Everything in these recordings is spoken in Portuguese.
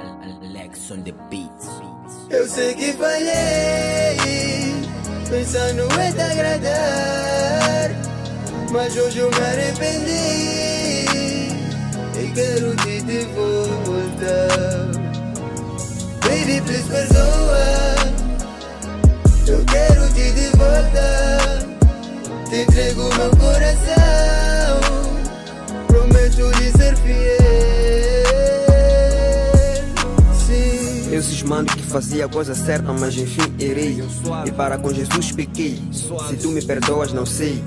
Alex on the beat. Eu sei que falhei, pensando em te agradar. Mas hoje eu me arrependi e quero te de volta. Baby, please perdoa. Eu quero te de volta. Te entrego meu coração. Fazia a coisa certa, mas enfim errei. E para com Jesus pequei. Se tu me perdoas, não sei.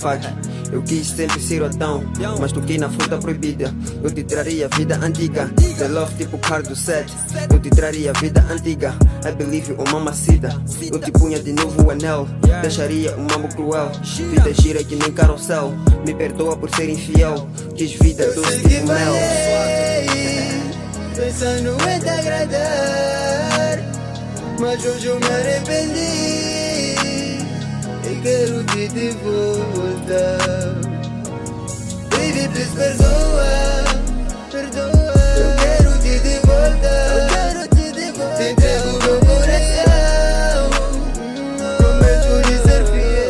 Fuck, eu quis sempre ser otão, mas toquei na fruta proibida. Eu te traria vida antiga, the love tipo card set. Eu te traria vida antiga, I believe you, oh mamacita. Eu te punha de novo o anel, deixaria um mambo cruel. Vida gira que nem carrossel, me perdoa por ser infiel. Quis vida doce tipo mel. Pensando em te agradar. Mas hoje eu me arrependi e quero te de volta. Baby, please perdoa, perdoa. Eu quero te te meu coração, ser fiel.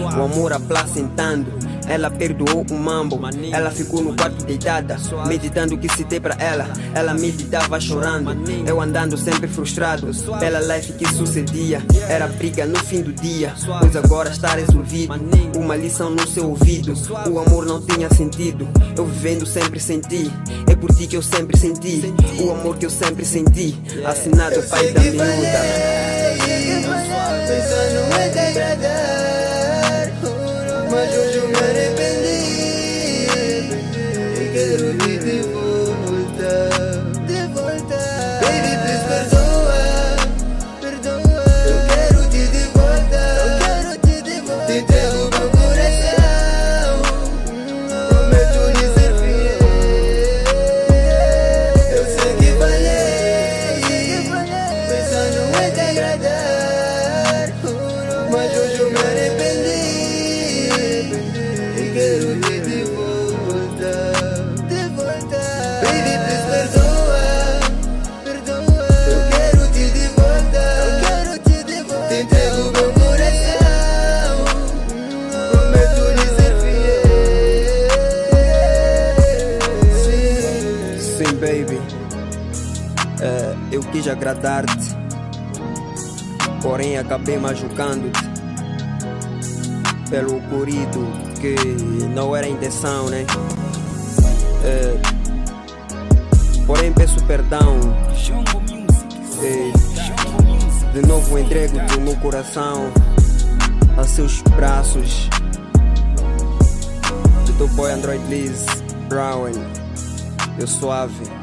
O amor aplacentando. Ela perdoou o mambo, ela ficou no quarto deitada, meditando o que citei pra ela. Ela meditava chorando, eu andando sempre frustrado. Pela life que sucedia, era briga no fim do dia, pois agora está resolvido. Uma lição no seu ouvido, o amor não tinha sentido. Eu vivendo sempre senti, é por ti que eu sempre senti. O amor que eu sempre senti, assinado pai da miúda. pensando em te agradar, de volta. É, eu quis agradar-te, porém acabei machucando-te. Pelo ocorrido que não era a intenção, né? É, porém peço perdão. É, de novo entrego-te o meu coração a seus braços. Do teu boy Android Liz Brown. Eu suave.